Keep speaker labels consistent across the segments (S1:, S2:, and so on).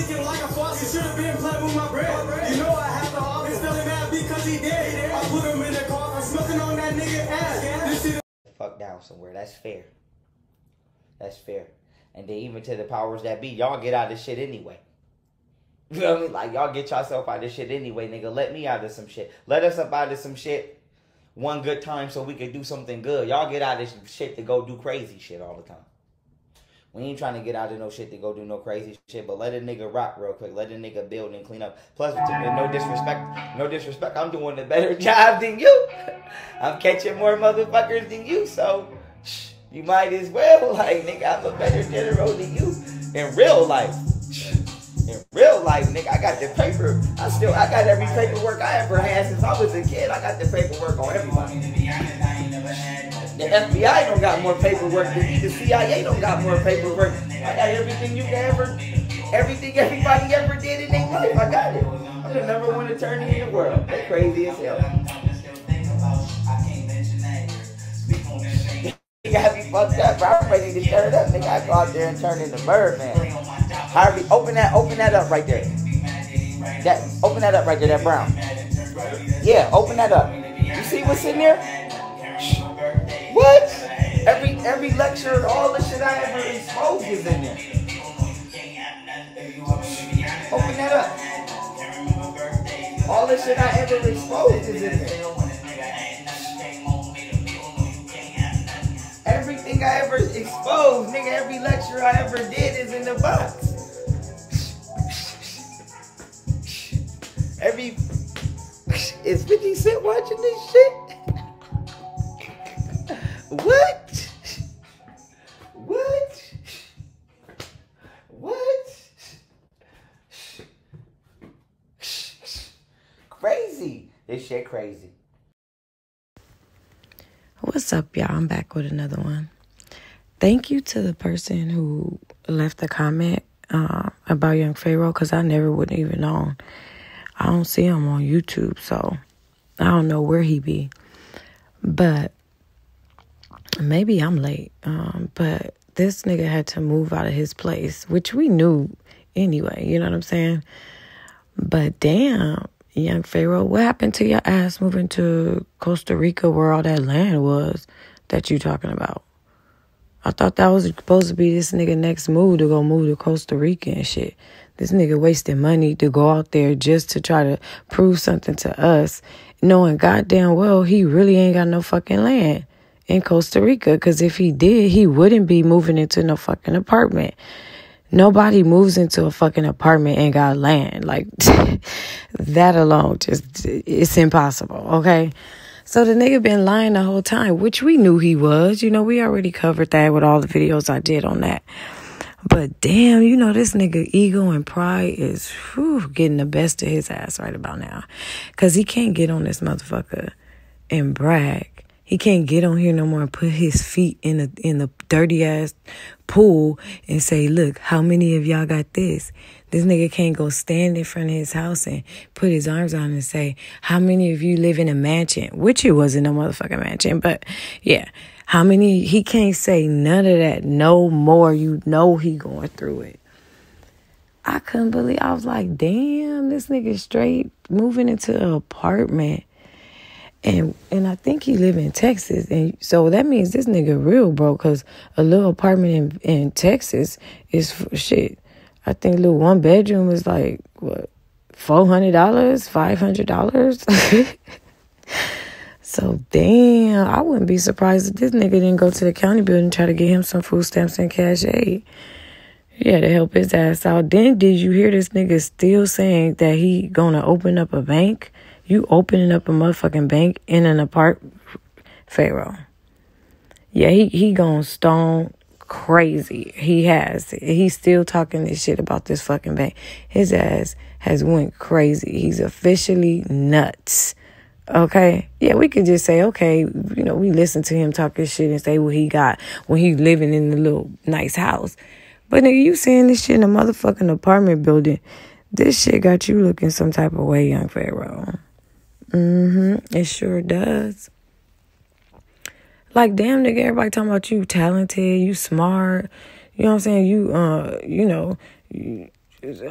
S1: leaking like a faucet. Should have been playing with my bread. You know I have the office. Still mad because he dead. I put him in the car. I'm smoking on that nigga ass. This shit
S2: fuck down somewhere. That's fair. That's fair. And then even to the powers that be, y'all get out of this shit anyway. You know what I mean? Like y'all get yourself out of this shit anyway, nigga. Let me out of some shit. Let us up out of some shit one good time so we could do something good. Y'all get out of this shit to go do crazy shit all the time. We ain't trying to get out of no shit to go do no crazy shit, but let a nigga rock real quick. Let a nigga build and clean up. Plus, no disrespect, no disrespect. I'm doing a better job than you. I'm catching more motherfuckers than you, so you might as well. Like, nigga, I'm a better general than you in real life in real life, nigga, I got the paper. I still, I got every paperwork I ever had since I was a kid. I got the paperwork on everybody. The FBI don't got more paperwork than you. The CIA don't got more paperwork. I got everything you ever, everything everybody ever did in their life. I got it. I'm the number one attorney in the world. They crazy as hell. You got me fucked up, bro. I'm ready to turn it up. Nigga, I go out there and turn into Birdman. Harvey, open that, open that up right there. That, open that up right there, that brown. Yeah, open that up. You see what's in there? What? Every every lecture, all the shit I ever exposed is in there. Open that up. All the shit I ever exposed is in there. Everything I ever exposed, nigga, every lecture I ever did is in the box. Every is 50 Cent watching this shit? What? What? What? Crazy. This shit crazy.
S3: What's up, y'all? I'm back with another one. Thank you to the person who left a comment uh, about Young Pharaoh because I never would even known. I don't see him on YouTube, so I don't know where he be. But maybe I'm late. Um, but this nigga had to move out of his place, which we knew anyway. You know what I'm saying? But damn, young Pharaoh, what happened to your ass moving to Costa Rica where all that land was that you talking about? I thought that was supposed to be this nigga next move to go move to Costa Rica and shit. This nigga wasting money to go out there just to try to prove something to us, knowing goddamn well he really ain't got no fucking land in Costa Rica. Because if he did, he wouldn't be moving into no fucking apartment. Nobody moves into a fucking apartment and got land. Like, that alone, just, it's impossible, okay? So the nigga been lying the whole time, which we knew he was. You know, we already covered that with all the videos I did on that. But damn, you know, this nigga ego and pride is whew, getting the best of his ass right about now. Cause he can't get on this motherfucker and brag. He can't get on here no more and put his feet in the in the dirty ass pool and say, look, how many of y'all got this? This nigga can't go stand in front of his house and put his arms on and say, how many of you live in a mansion? Which it wasn't a motherfucking mansion, but yeah. How many? He can't say none of that no more. You know he going through it. I couldn't believe. I was like, damn, this nigga straight moving into an apartment, and and I think he live in Texas, and so that means this nigga real bro. Cause a little apartment in in Texas is shit. I think little one bedroom is like what four hundred dollars, five hundred dollars. So damn, I wouldn't be surprised if this nigga didn't go to the county building and try to get him some food stamps and cash aid. Yeah, to help his ass out. Then did you hear this nigga still saying that he gonna open up a bank? You opening up a motherfucking bank in an apartment, Pharaoh. Yeah, he he gonna stone crazy. He has. He's still talking this shit about this fucking bank. His ass has went crazy. He's officially nuts. Okay. Yeah, we could just say, okay, you know, we listen to him talk his shit and say what he got when he living in the little nice house. But nigga, you seeing this shit in a motherfucking apartment building. This shit got you looking some type of way, young Pharaoh. Mm-hmm. It sure does. Like damn nigga, everybody talking about you talented, you smart. You know what I'm saying? You uh, you know, you,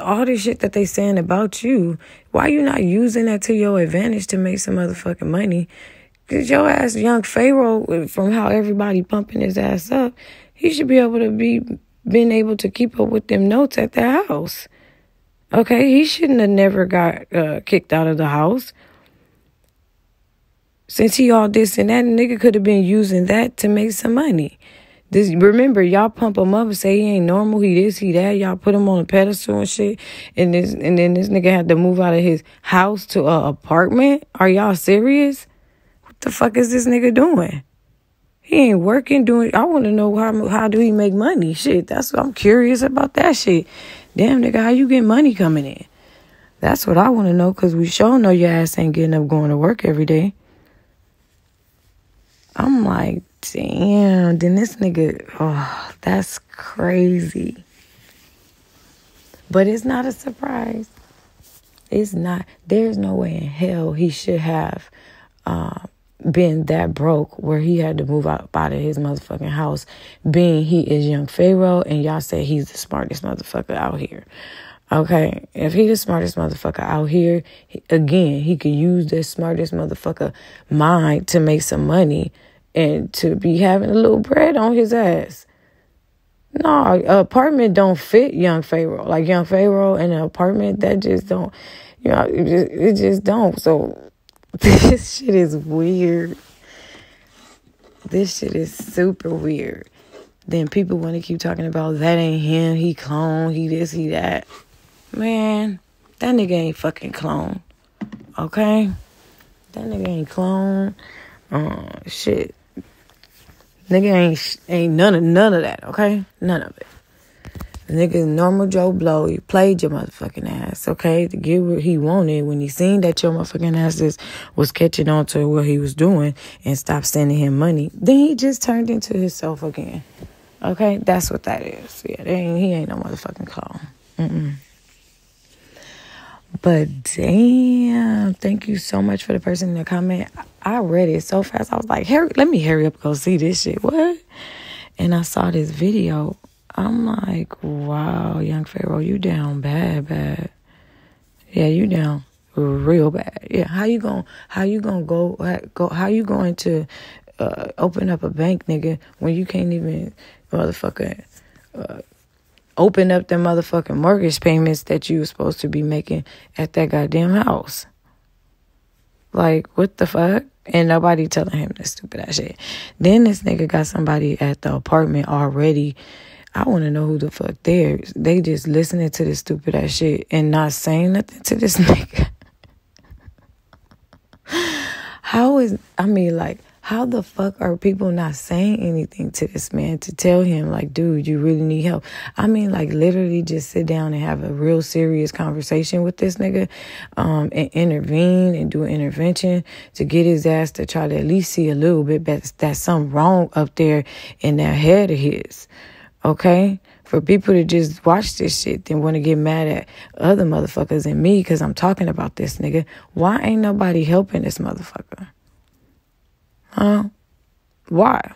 S3: all this shit that they saying about you, why you not using that to your advantage to make some motherfucking money? Cause your ass, young Pharaoh, from how everybody pumping his ass up, he should be able to be been able to keep up with them notes at the house. Okay, he shouldn't have never got uh, kicked out of the house. Since he all this and that, nigga could have been using that to make some money. This remember y'all pump him up and say he ain't normal, he this, he that. Y'all put him on a pedestal and shit, and this and then this nigga had to move out of his house to a apartment. Are y'all serious? What the fuck is this nigga doing? He ain't working doing. I want to know how how do he make money? Shit, that's what I'm curious about that shit. Damn nigga, how you get money coming in? That's what I want to know because we sure know your ass ain't getting up going to work every day. I'm like, damn, then this nigga, oh, that's crazy. But it's not a surprise. It's not, there's no way in hell he should have uh, been that broke where he had to move out, out of his motherfucking house, being he is young Pharaoh and y'all say he's the smartest motherfucker out here. Okay, if he the smartest motherfucker out here, he, again, he could use this smartest motherfucker mind to make some money and to be having a little bread on his ass. No, apartment don't fit young Pharaoh. Like young Pharaoh in an apartment, that just don't, you know, it just, it just don't. So this shit is weird. This shit is super weird. Then people want to keep talking about that ain't him, he clone, he this, he that. Man, that nigga ain't fucking clone. Okay? That nigga ain't clone. Uh, shit. Nigga ain't ain't none of none of that, okay? None of it. The nigga normal Joe Blow. He played your motherfucking ass, okay? To get what he wanted when he seen that your motherfucking ass was catching on to what he was doing and stopped sending him money. Then he just turned into himself again. Okay? That's what that is. Yeah, ain't, he ain't no motherfucking clown. Mm-mm. But damn, thank you so much for the person in the comment. I read it so fast. I was like, hurry, let me hurry up go see this shit. What? And I saw this video. I'm like, wow, young Pharaoh, you down bad, bad. Yeah, you down real bad. Yeah, how you going how you gonna go go how you going to uh, open up a bank, nigga, when you can't even motherfucker uh, open up the motherfucking mortgage payments that you were supposed to be making at that goddamn house. Like, what the fuck? And nobody telling him this stupid ass shit. Then this nigga got somebody at the apartment already. I want to know who the fuck there. They just listening to this stupid ass shit and not saying nothing to this nigga. How is, I mean, like, how the fuck are people not saying anything to this man to tell him like dude you really need help? I mean like literally just sit down and have a real serious conversation with this nigga um, and intervene and do an intervention to get his ass to try to at least see a little bit that that's something wrong up there in that head of his okay? For people to just watch this shit then want to get mad at other motherfuckers and me because i'm talking about this nigga. Why ain't nobody helping this motherfucker Huh? Why?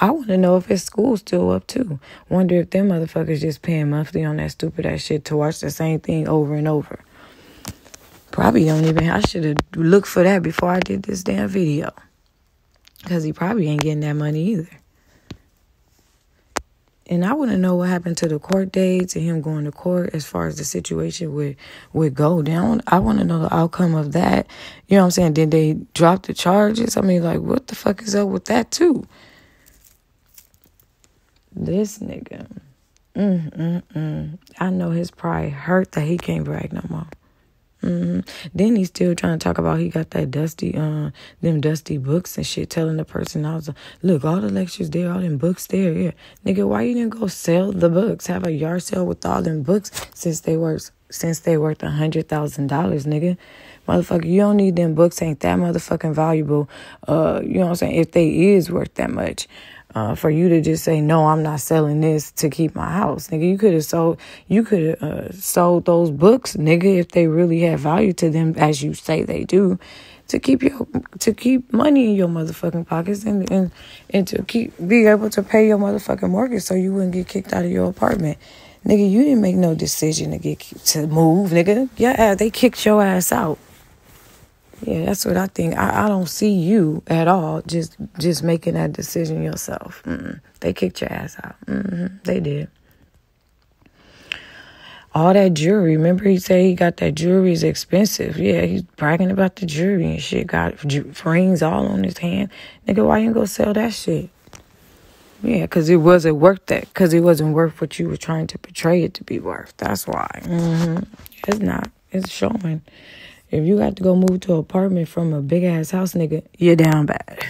S3: I want to know if his school's still up too. Wonder if them motherfuckers just paying monthly on that stupid ass shit to watch the same thing over and over. Probably don't even. I should have looked for that before I did this damn video. Cause he probably ain't getting that money either. And I want to know what happened to the court dates and him going to court as far as the situation would would go down. I want to know the outcome of that. You know what I'm saying? Did they drop the charges? I mean, like, what the fuck is up with that too? This nigga, mm mm mm. I know his pride hurt that he can't brag no more. Mm-hmm. Then he's still trying to talk about he got that dusty, uh, them dusty books and shit. Telling the person I was like, look, all the lectures there, all them books there. Yeah, nigga, why you didn't go sell the books? Have a yard sale with all them books since they worth since they worth a hundred thousand dollars, nigga. Motherfucker, you don't need them books. Ain't that motherfucking valuable? Uh, you know what I'm saying? If they is worth that much uh, for you to just say no, I'm not selling this to keep my house, nigga. You could have sold, you could have uh, sold those books, nigga, if they really had value to them, as you say they do. to keep your to keep money in your motherfucking pockets and and, and to keep be able to pay your motherfucking mortgage so you wouldn't get kicked out of your apartment. Nigga, you didn't make no decision to get to move, nigga. Yeah, they kicked your ass out. Yeah, that's what I think. I, I don't see you at all just just making that decision yourself. Mm-mm. They kicked your ass out. Mm-hmm. They did. All that jewelry. Remember, he said he got that jewelry is expensive. Yeah, he's bragging about the jewelry and shit. Got rings all on his hand. Nigga, why you go sell that shit? Yeah, because it wasn't worth that. Because it wasn't worth what you were trying to portray it to be worth. That's why. Mm-hmm. It's not. It's showing. If you got to go move to an apartment from a big ass house, nigga, you're down bad.